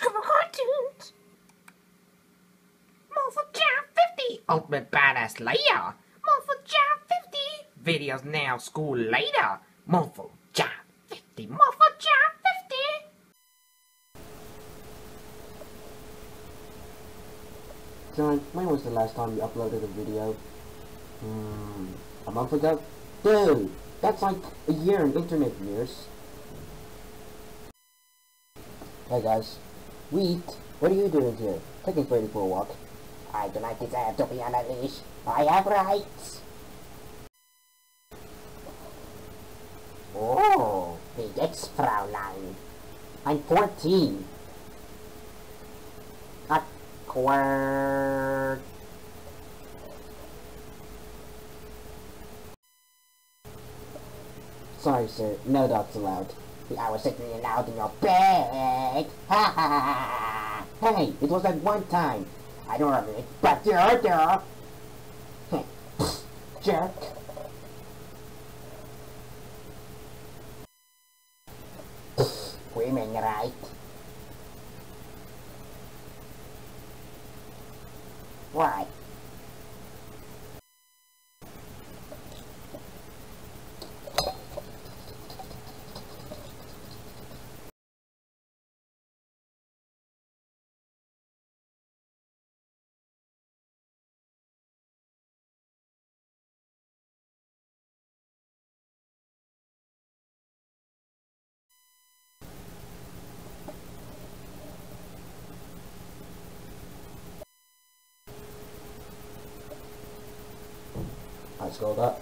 Scribble cartoons. Morphle Jam 50. Ultimate Badass Leia. Morphle Jam 50. Videos now, school later. Morphle Jam 50. Morphle Jam 50. John, when was the last time you uploaded a video? Hmm, a month ago? Dude, that's like a year in internet years. Hey guys, Wheat, what are you doing here? Taking Freddy for a walk. I do not deserve to be on a leash. I have rights. Oh, wie geht's, Fraulein? I'm 14. Awkward. Sorry sir, no dogs allowed. I was sitting loud in your bed. Ha ha ha. Hey, it was that one time. I don't remember it, but you're there. Jerk. Women, right? Why? Scrolled up.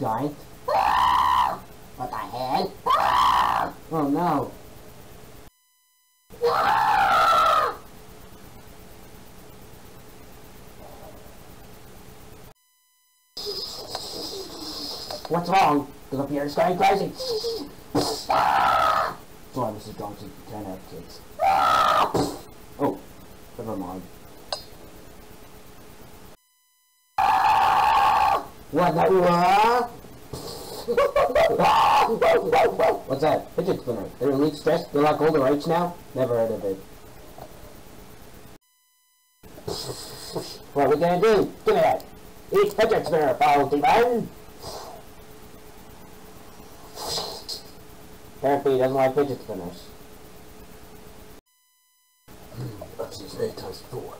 Giant? What the hell? Oh no. What's wrong? The computer's going crazy. Sorry, Mrs. Johnson, can't have kids. Oh, never mind. What the what? What's that? Fidget spinner. They relieve stress. They're like golden rights now? Never heard of it. What are we gonna do? Give me that. Eat fidget spinner, foul demon! Apparently he doesn't like fidget spinners. I've seen many times four.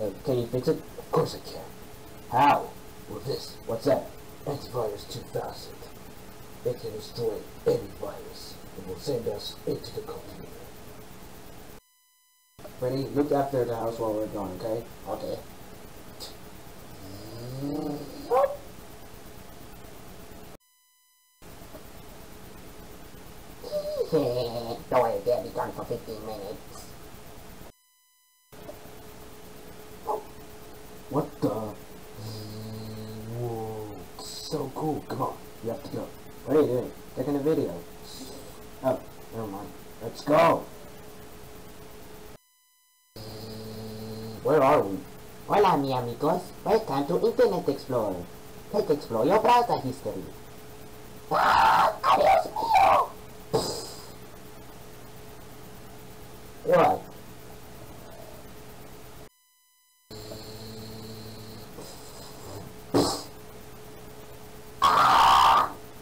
Uh, can you fix it? Of course I can. How? With this. What's that? Antivirus 2000. It can destroy any virus. It will send us into the computer. Ready? look after the house while we're gone, okay? Okay. Don't worry, they'll be gone for 15 minutes. So cool. Come on, you have to go. What are you doing? Taking a video. Oh, never mind. Let's go. Where are we? Hola, mi amigos. Welcome to Internet Explorer. Let's explore your browser history. ¡Ah! ¡Adiós mío! What?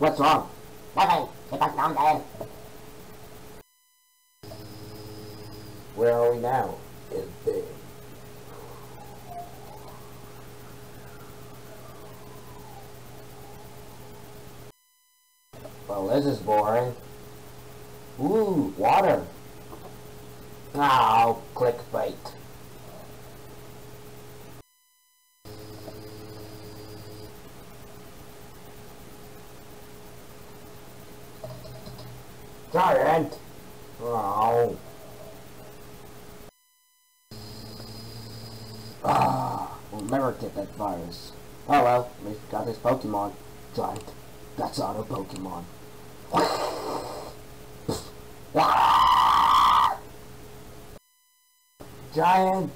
What's wrong? Nothing. Get back down there. Where are we now? In bed. Well, this is boring. Ooh, water. Oh, clickbait. Giant. Oh. Ah, We'll never get that virus. Oh well, we got this Pokemon. Giant. That's auto Pokemon. Giant!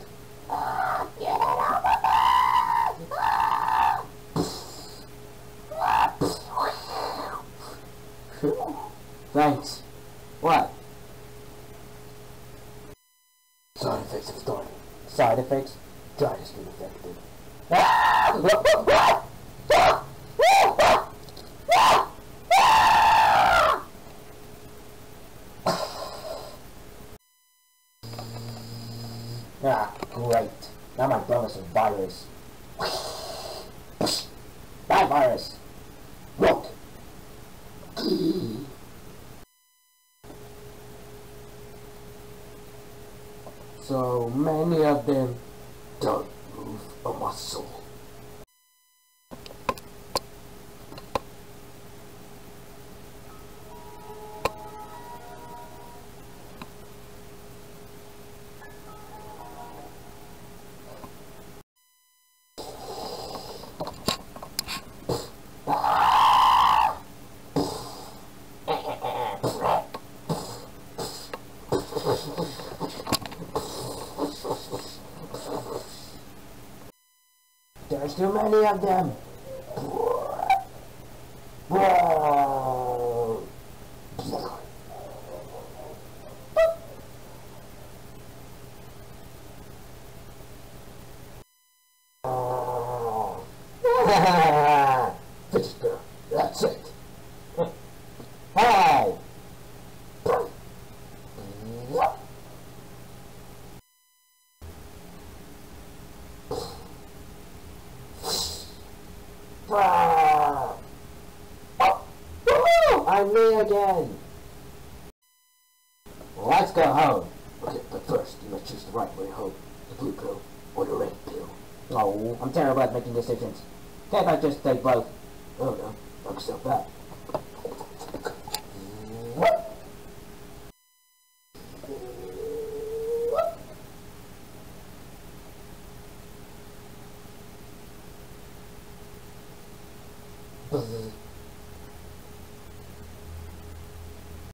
Giant has been. Ah, great. Now my bonus is virus. Bad virus. Look. So many of them don't move a muscle. There's too many of them. Whoa. Fidget spinner. That's it. Hey. Ah. Oh, woohoo! I'm me again. Let's go home. But first, you must choose the right way home. The blue pill or the red pill. Oh, I'm terrible at making decisions. Can't I just take both? Oh no, knock yourself back.